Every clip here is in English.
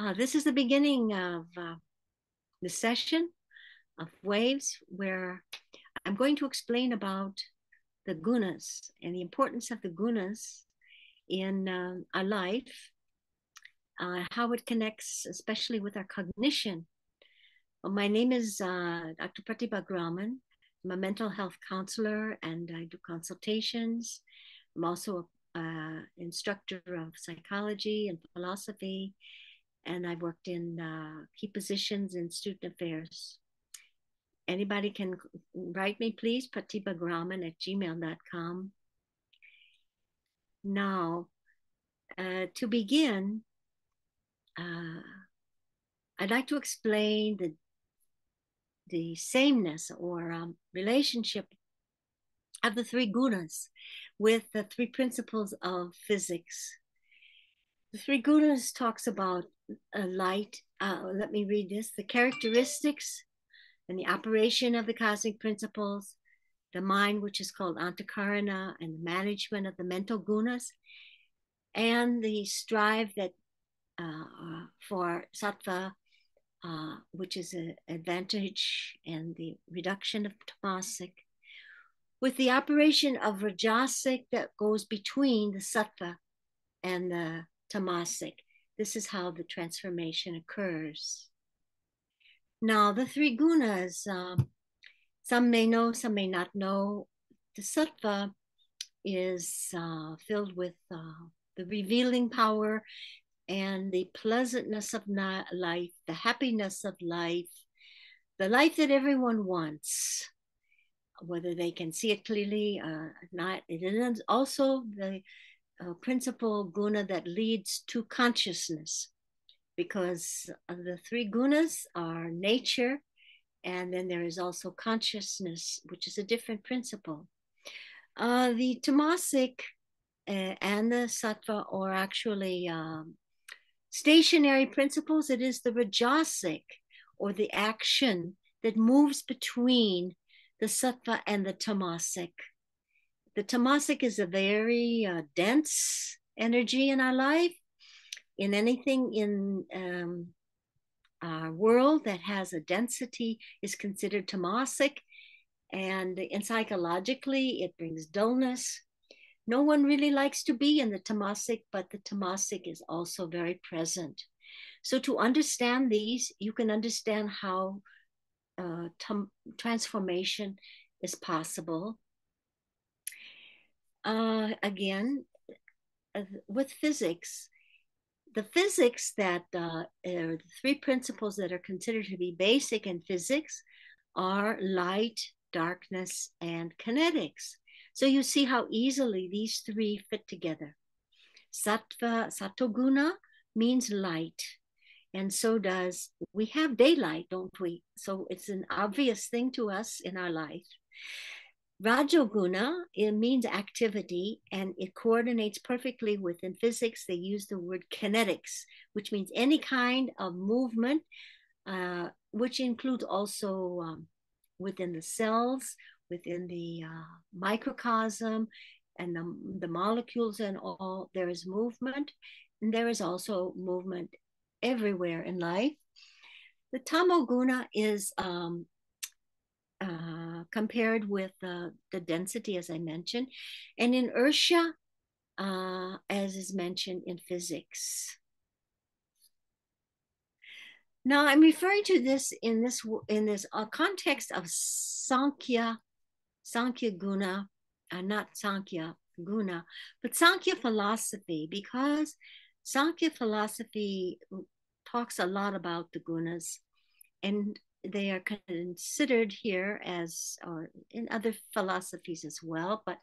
Uh, this is the beginning of uh, the session of waves where I'm going to explain about the gunas and the importance of the gunas in uh, our life, uh, how it connects, especially with our cognition. Well, my name is uh, Dr. Pratibha Gramann. I'm a mental health counselor and I do consultations. I'm also an instructor of psychology and philosophy and I've worked in uh, key positions in student affairs. Anybody can write me, please, pratibhagramann at gmail.com. Now, uh, to begin, uh, I'd like to explain the, the sameness or um, relationship of the three gunas with the three principles of physics. The three gunas talks about a light. Uh, let me read this. The characteristics and the operation of the cosmic principles, the mind, which is called antakarana, and the management of the mental gunas, and the strive that uh, for sattva, uh, which is an advantage, and the reduction of tamasic, with the operation of rajasic that goes between the sattva and the tamasic. This is how the transformation occurs. Now, the three gunas, um, some may know, some may not know. The sattva is uh, filled with uh, the revealing power and the pleasantness of life, the happiness of life, the life that everyone wants, whether they can see it clearly or not. It is also the uh, principal guna that leads to consciousness because the three gunas are nature and then there is also consciousness which is a different principle. Uh, the tamasic uh, and the sattva are actually um, stationary principles. It is the rajasic or the action that moves between the sattva and the tamasic the tamasic is a very uh, dense energy in our life. In anything in um, our world that has a density is considered tamasic. And, and psychologically, it brings dullness. No one really likes to be in the tamasic, but the tamasic is also very present. So, to understand these, you can understand how uh, transformation is possible uh, again, uh, with physics, the physics that uh, the three principles that are considered to be basic in physics are light, darkness, and kinetics. So you see how easily these three fit together. Sattva, satoguna means light. And so does, we have daylight, don't we? So it's an obvious thing to us in our life. Rajoguna, it means activity and it coordinates perfectly within physics. They use the word kinetics, which means any kind of movement, uh, which includes also um, within the cells, within the uh, microcosm, and the, the molecules and all. There is movement, and there is also movement everywhere in life. The tamoguna is um, compared with uh, the density, as I mentioned, and inertia, uh, as is mentioned in physics. Now, I'm referring to this in this in this uh, context of Sankhya, Sankhya Guna, uh, not Sankhya Guna, but Sankhya philosophy, because Sankhya philosophy talks a lot about the gunas, and they are considered here as, or in other philosophies as well, but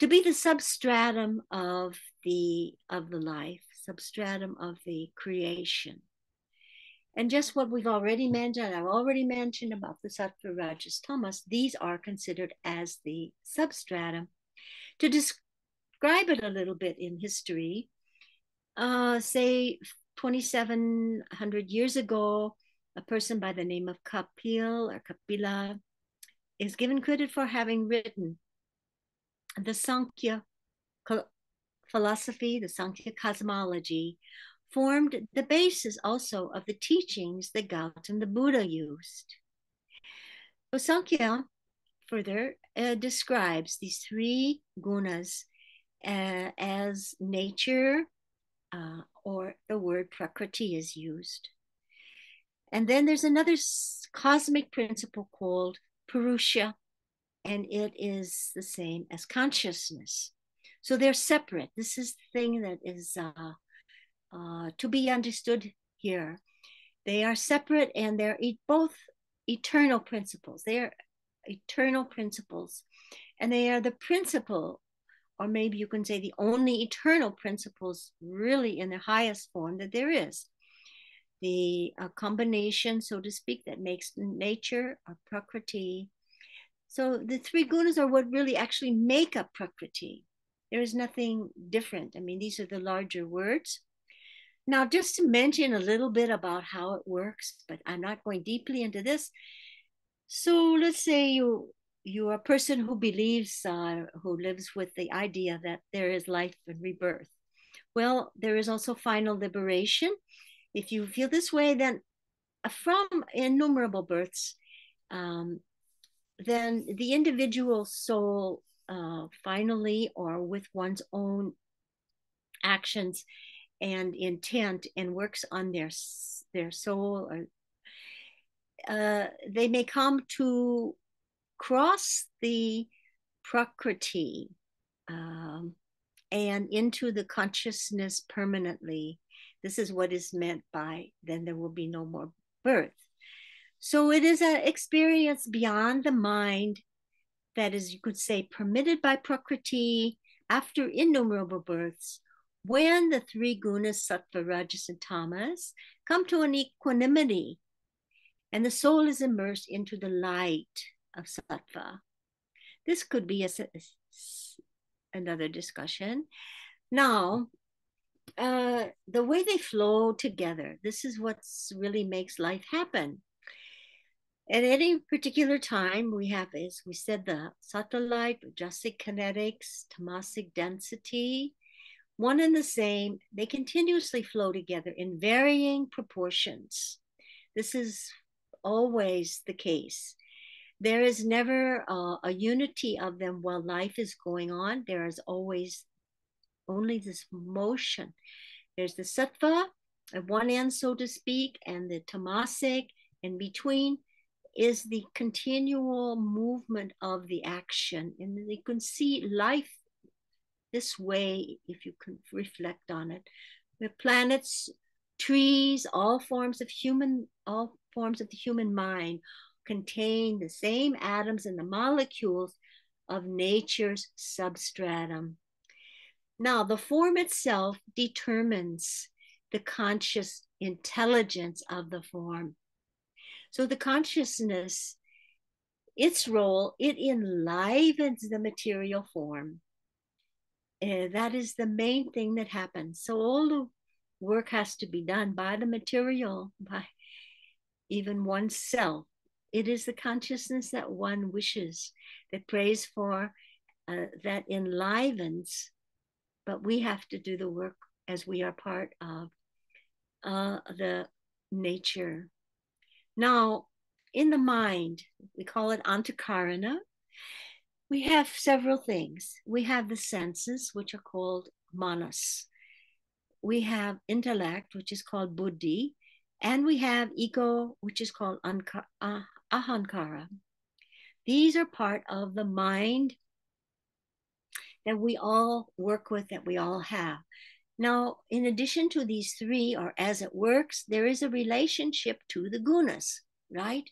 to be the substratum of the of the life, substratum of the creation. And just what we've already mentioned, I've already mentioned about the Sattva Rajas Tamas, these are considered as the substratum. To describe it a little bit in history, uh, say 2,700 years ago, a person by the name of Kapil or Kapila is given credit for having written the Sankhya philosophy, the Sankhya cosmology, formed the basis also of the teachings that Gautam the Buddha used. So Sankhya further uh, describes these three gunas uh, as nature, uh, or the word prakriti is used. And then there's another cosmic principle called purusha, and it is the same as consciousness. So they're separate. This is the thing that is uh, uh, to be understood here. They are separate and they're both eternal principles. They are eternal principles. And they are the principle, or maybe you can say the only eternal principles, really in the highest form that there is. The uh, combination, so to speak, that makes nature or prakriti. So the three gunas are what really actually make up prakriti. There is nothing different. I mean, these are the larger words. Now, just to mention a little bit about how it works, but I'm not going deeply into this. So let's say you you're a person who believes, uh, who lives with the idea that there is life and rebirth. Well, there is also final liberation. If you feel this way, then from innumerable births, um, then the individual soul uh, finally, or with one's own actions and intent, and works on their their soul or uh, they may come to cross the prakriti um, and into the consciousness permanently. This is what is meant by then there will be no more birth. So it is an experience beyond the mind that is, you could say, permitted by Prakriti after innumerable births, when the three gunas, sattva, rajas, and tamas, come to an equanimity and the soul is immersed into the light of sattva. This could be a, another discussion. Now, uh, the way they flow together, this is what really makes life happen. At any particular time, we have, as we said, the satellite, rajasic kinetics, tamasic density, one and the same. They continuously flow together in varying proportions. This is always the case. There is never uh, a unity of them while life is going on. There is always only this motion. There's the sattva at one end, so to speak, and the tamasic in between is the continual movement of the action. And you can see life this way if you can reflect on it. The planets, trees, all forms of human, all forms of the human mind contain the same atoms and the molecules of nature's substratum. Now, the form itself determines the conscious intelligence of the form. So, the consciousness, its role, it enlivens the material form. Uh, that is the main thing that happens. So, all the work has to be done by the material, by even oneself. It is the consciousness that one wishes, that prays for, uh, that enlivens, but we have to do the work as we are part of uh, the nature. Now, in the mind, we call it antakarana. We have several things. We have the senses, which are called manas. We have intellect, which is called buddhi, and we have ego, which is called uh, ahankara. These are part of the mind that we all work with, that we all have. Now, in addition to these three, or as it works, there is a relationship to the gunas, right?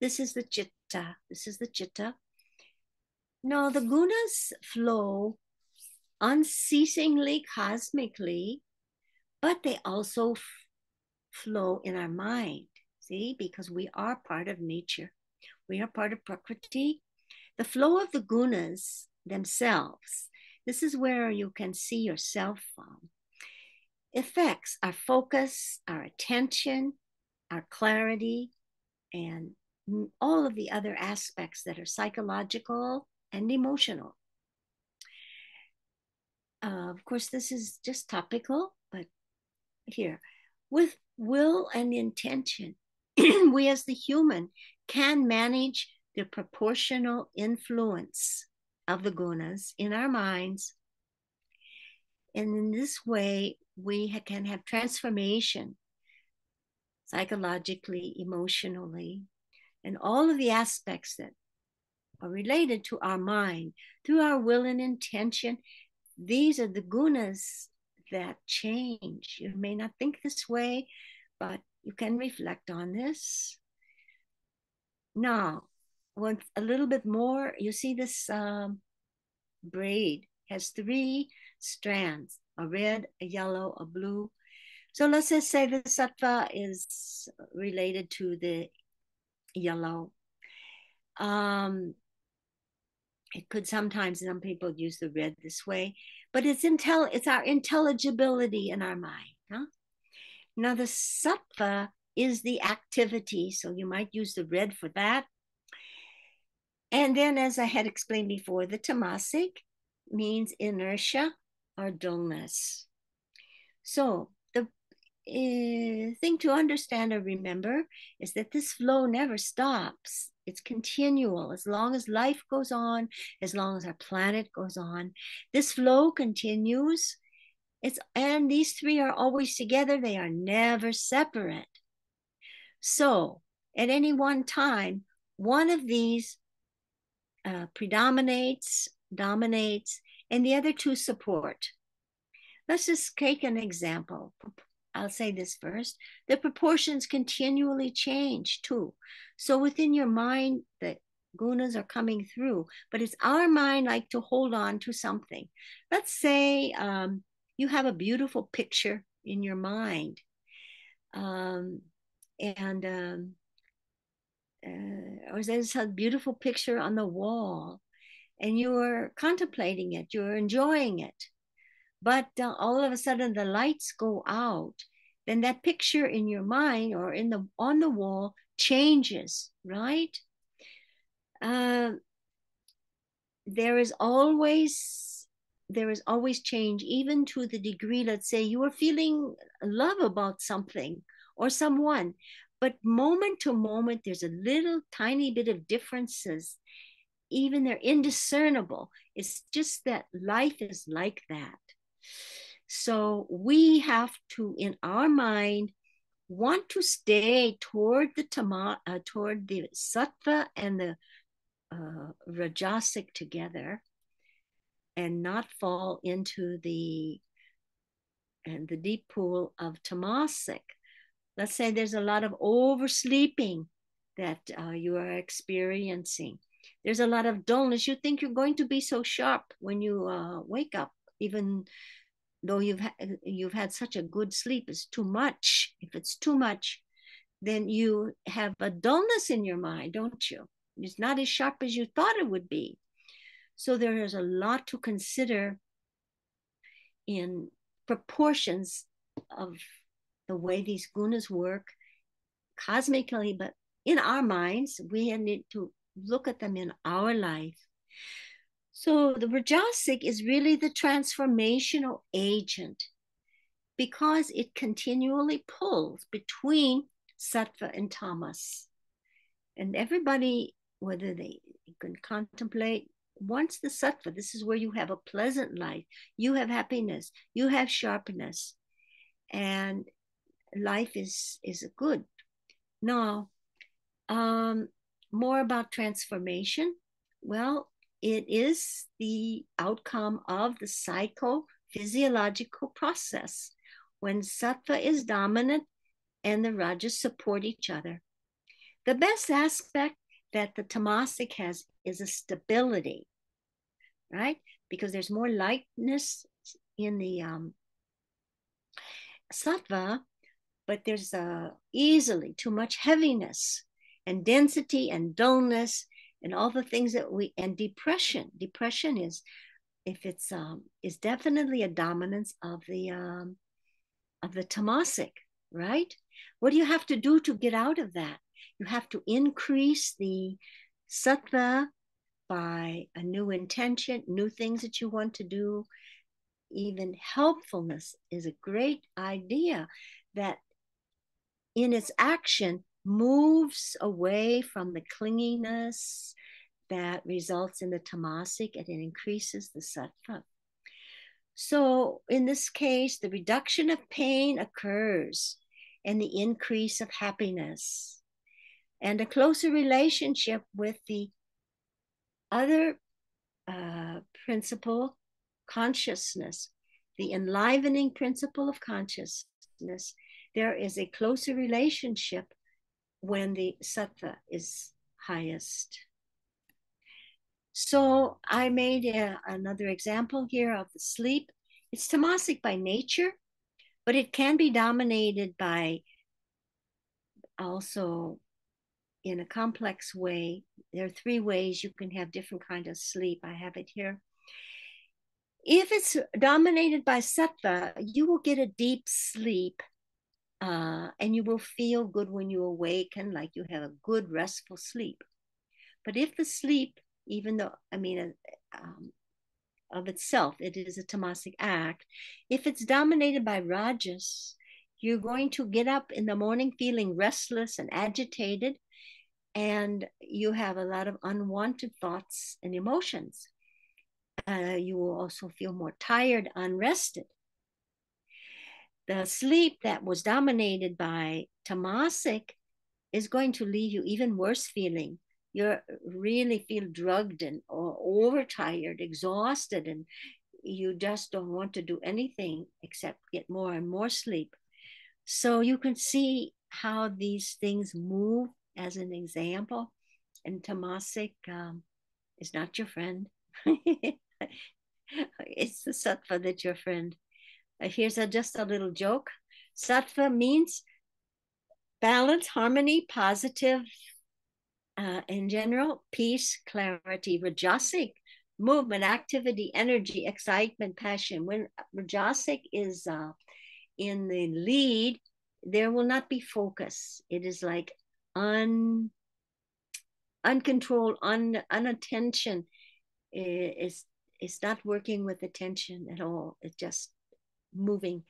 This is the chitta. This is the chitta. Now, the gunas flow unceasingly cosmically, but they also flow in our mind. See, because we are part of nature, we are part of Prakriti. The flow of the gunas themselves, this is where you can see yourself from, affects our focus, our attention, our clarity, and all of the other aspects that are psychological and emotional. Uh, of course, this is just topical, but here with will and intention, we as the human can manage the proportional influence of the gunas in our minds. And in this way, we can have transformation psychologically, emotionally, and all of the aspects that are related to our mind through our will and intention. These are the gunas that change. You may not think this way, but you can reflect on this. Now, once a little bit more, you see this um, braid has three strands a red, a yellow, a blue. So let's just say the sattva is related to the yellow. Um, it could sometimes some people use the red this way, but it's intel it's our intelligibility in our mind. Huh? Now the sattva is the activity, so you might use the red for that. And then, as I had explained before, the tamasic means inertia or dullness. So the uh, thing to understand or remember is that this flow never stops. It's continual as long as life goes on, as long as our planet goes on. This flow continues. It's and these three are always together. They are never separate. So at any one time, one of these uh, predominates, dominates, and the other two support. Let's just take an example. I'll say this first. The proportions continually change too. So within your mind, the gunas are coming through, but it's our mind like to hold on to something. Let's say um, you have a beautiful picture in your mind. Um, and um, uh, or there's a beautiful picture on the wall and you're contemplating it, you're enjoying it. But uh, all of a sudden the lights go out, then that picture in your mind or in the on the wall changes, right? Uh, there is always there is always change, even to the degree, let's say you are feeling love about something or someone, but moment to moment, there's a little tiny bit of differences. Even they're indiscernible. It's just that life is like that. So we have to, in our mind, want to stay toward the tama, uh, toward the sattva and the uh, rajasic together, and not fall into the and the deep pool of tamasic let's say there's a lot of oversleeping that uh, you are experiencing. There's a lot of dullness. You think you're going to be so sharp when you uh, wake up, even though you've ha- you've had such a good sleep. It's too much. If it's too much, then you have a dullness in your mind, don't you? It's not as sharp as you thought it would be. So there is a lot to consider in proportions of the way these gunas work cosmically, but in our minds, we need to look at them in our life. So the Rajasic is really the transformational agent because it continually pulls between sattva and tamas. And everybody, whether they can contemplate, once the sattva, this is where you have a pleasant life, you have happiness, you have sharpness. And life is is good. Now, um, more about transformation. Well, it is the outcome of the psychophysiological process when sattva is dominant and the rajas support each other. The best aspect that the tamasic has is a stability, right? Because there's more lightness in the um, sattva, but there's uh, easily too much heaviness and density and dullness and all the things that we and depression. Depression is if it's um is definitely a dominance of the um of the tamasic right? What do you have to do to get out of that? You have to increase the sattva by a new intention new things that you want to do. Even helpfulness is a great idea that in its action moves away from the clinginess that results in the tamasic and it increases the sattva. So, in this case, the reduction of pain occurs and the increase of happiness and a closer relationship with the other uh, principle, consciousness, the enlivening principle of consciousness. There is a closer relationship when the sattva is highest. So I made a, another example here of the sleep. It's tamasic by nature, but it can be dominated by also in a complex way. There are three ways you can have different kind of sleep. I have it here. If it's dominated by sattva, you will get a deep sleep uh, and you will feel good when you awaken, like you have a good restful sleep. But if the sleep, even though, I mean, um, of itself, it is a tamasic act, if it's dominated by rajas, you're going to get up in the morning feeling restless and agitated, and you have a lot of unwanted thoughts and emotions. Uh, you will also feel more tired, unrested the sleep that was dominated by tamasic is going to leave you even worse feeling. You really feel drugged and or overtired exhausted and you just don't want to do anything except get more and more sleep. So you can see how these things move. As an example and tamasic um, is not your friend. It's the sattva that's your friend here's a, just a little joke. Sattva means balance, harmony, positive uh, in general, peace, clarity, rajasic, movement, activity, energy, excitement, passion. When rajasic is uh, in the lead, there will not be focus. It is like un uncontrolled, un unattention. It's it's not working with attention at all. It just moving.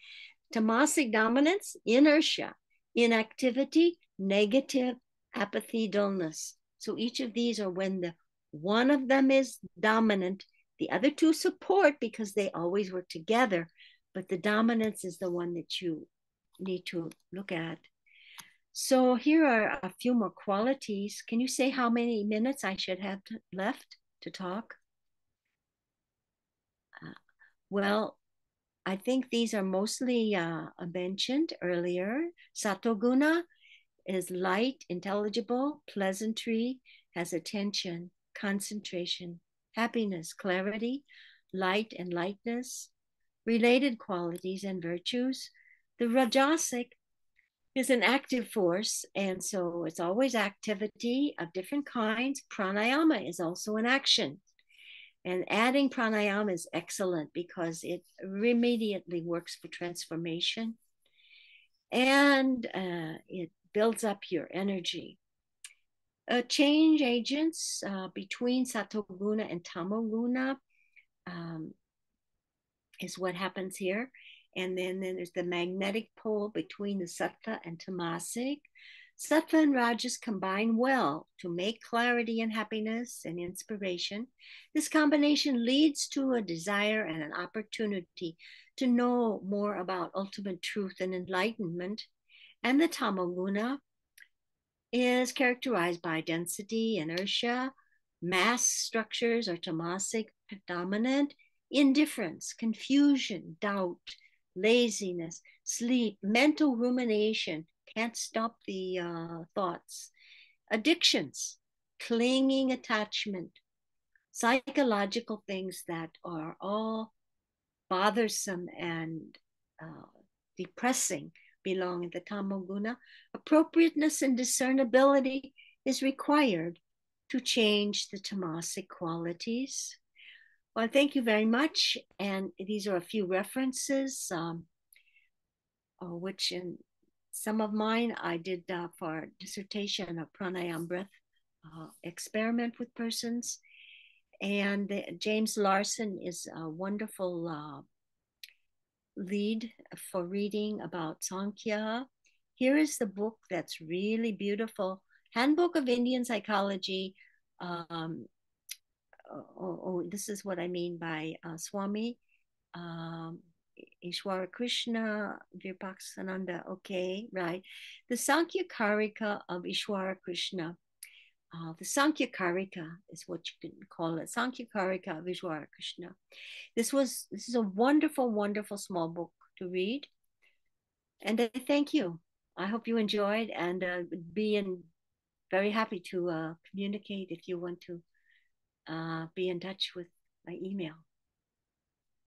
Tamasic dominance, inertia, inactivity, negative, apathy, dullness. So each of these are when the one of them is dominant, the other two support because they always work together, but the dominance is the one that you need to look at. So here are a few more qualities. Can you say how many minutes I should have left to talk? Uh, well, I think these are mostly uh, mentioned earlier. Satoguna is light, intelligible, pleasantry, has attention, concentration, happiness, clarity, light and lightness, related qualities and virtues. The Rajasic is an active force, and so it's always activity of different kinds. Pranayama is also an action. And adding pranayama is excellent because it immediately works for transformation and uh, it builds up your energy. Uh, change agents uh, between satoguna and tamoguna um, is what happens here. And then, then there's the magnetic pole between the sattva and tamasic. Sattva and Rajas combine well to make clarity and happiness and inspiration. This combination leads to a desire and an opportunity to know more about ultimate truth and enlightenment. And the tamoguna is characterized by density, inertia, mass structures or tamasic dominant, indifference, confusion, doubt, laziness, sleep, mental rumination, can't stop the uh, thoughts, addictions, clinging attachment, psychological things that are all bothersome and uh, depressing belong in the tamoguna. Appropriateness and discernibility is required to change the tamasic qualities. Well, thank you very much. And these are a few references, um, uh, which in some of mine I did uh, for dissertation a pranayama breath uh, experiment with persons. And the, James Larson is a wonderful uh, lead for reading about Sankhya. Here is the book that's really beautiful Handbook of Indian Psychology. Um, oh, oh, oh this is what I mean by uh, Swami um, Ishwara Krishna, Virupaksananda. Okay, right. The Sankhya Karika of Ishwara Krishna. Uh, the Sankhya Karika is what you can call it. Sankhya Karika of Ishwara Krishna. This was this is a wonderful, wonderful small book to read. And I thank you. I hope you enjoyed and uh, be in very happy to uh, communicate if you want to uh, be in touch with my email.